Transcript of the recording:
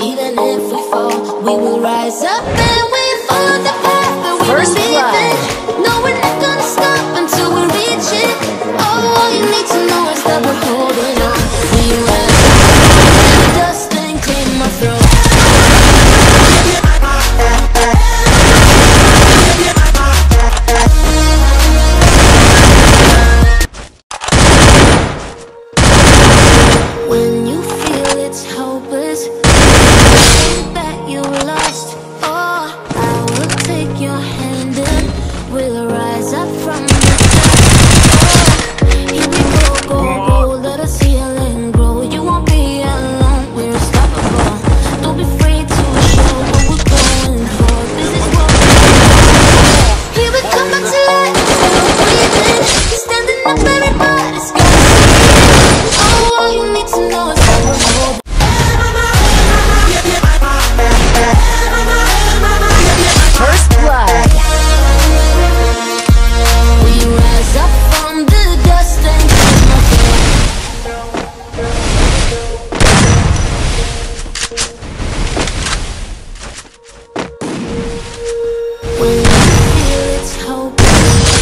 Even if we fall, we will rise up and we the path First you lost. Oh, I will take your hand and we'll rise up from.